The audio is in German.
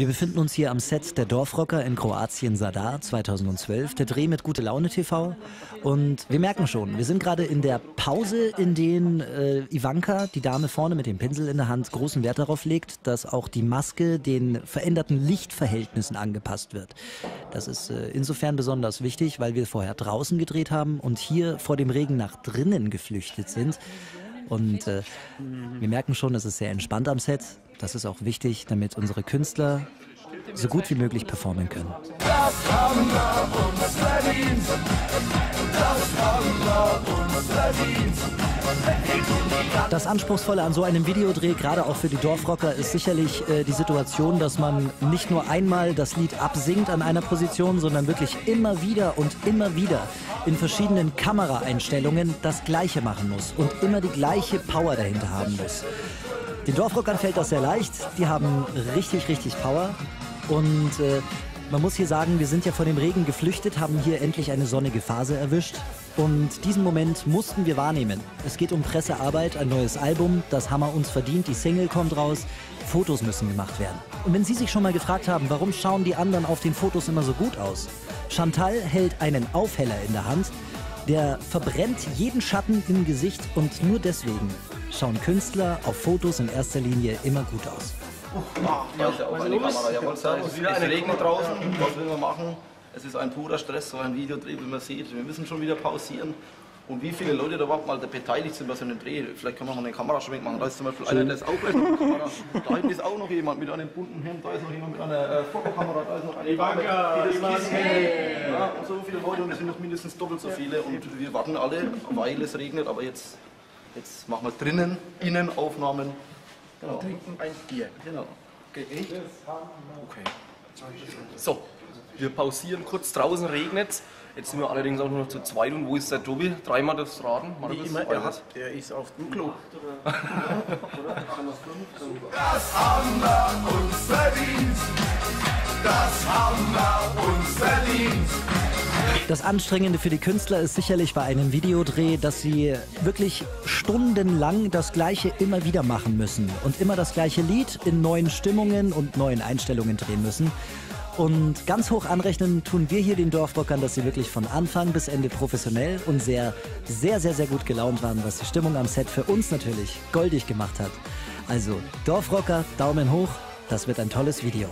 Wir befinden uns hier am Set der Dorfrocker in Kroatien Sadar 2012, der Dreh mit Gute Laune TV. Und wir merken schon, wir sind gerade in der Pause, in den äh, Ivanka, die Dame vorne mit dem Pinsel in der Hand, großen Wert darauf legt, dass auch die Maske den veränderten Lichtverhältnissen angepasst wird. Das ist äh, insofern besonders wichtig, weil wir vorher draußen gedreht haben und hier vor dem Regen nach drinnen geflüchtet sind. Und äh, wir merken schon, es ist sehr entspannt am Set. Das ist auch wichtig, damit unsere Künstler so gut wie möglich performen können. Das haben wir uns verdient. Das Das Anspruchsvolle an so einem Videodreh, gerade auch für die Dorfrocker, ist sicherlich äh, die Situation, dass man nicht nur einmal das Lied absingt an einer Position, sondern wirklich immer wieder und immer wieder in verschiedenen Kameraeinstellungen das Gleiche machen muss und immer die gleiche Power dahinter haben muss. Den Dorfrockern fällt das sehr leicht. Die haben richtig, richtig Power. Und äh, man muss hier sagen, wir sind ja vor dem Regen geflüchtet, haben hier endlich eine sonnige Phase erwischt. Und diesen Moment mussten wir wahrnehmen. Es geht um Pressearbeit, ein neues Album, das Hammer uns verdient, die Single kommt raus, Fotos müssen gemacht werden. Und wenn Sie sich schon mal gefragt haben, warum schauen die anderen auf den Fotos immer so gut aus? Chantal hält einen Aufheller in der Hand, der verbrennt jeden Schatten im Gesicht und nur deswegen schauen Künstler auf Fotos in erster Linie immer gut aus. Ja, ist ja auch eine Kamera. Jawohl, es regnet draußen, was will man machen? Es ist ein purer Stress, so ein Videodreh, wie man sieht. Wir müssen schon wieder pausieren. Und wie viele Leute da überhaupt mal beteiligt sind bei so einem Dreh. Vielleicht können wir mal einen Kameraschwenk machen. Da ist zum Beispiel einer, der ist auch gleich noch Kamera. Da hinten ist auch noch jemand mit einem bunten Hemd. Da ist noch jemand mit einer äh, Fotokamera. Da ist noch eine Dame, die das Kissen ja, Und so viele Leute und es sind noch mindestens doppelt so viele. Und wir warten alle, weil es regnet. Aber jetzt, jetzt machen wir drinnen, innen Aufnahmen. Genau. Trinken ein Bier. Genau. Okay? Okay. So, wir pausieren kurz. Draußen regnet Jetzt sind wir allerdings auch nur noch zu zweit. Und wo ist der Tobi? Dreimal das Raten? Wie immer, er, hat, er ist auf dem Klo. das haben wir uns verdient. Das haben wir uns verdient. Das Anstrengende für die Künstler ist sicherlich bei einem Videodreh, dass sie wirklich stundenlang das Gleiche immer wieder machen müssen und immer das gleiche Lied in neuen Stimmungen und neuen Einstellungen drehen müssen. Und ganz hoch anrechnen tun wir hier den Dorfrockern, dass sie wirklich von Anfang bis Ende professionell und sehr, sehr, sehr, sehr gut gelaunt waren, was die Stimmung am Set für uns natürlich goldig gemacht hat. Also Dorfrocker, Daumen hoch, das wird ein tolles Video.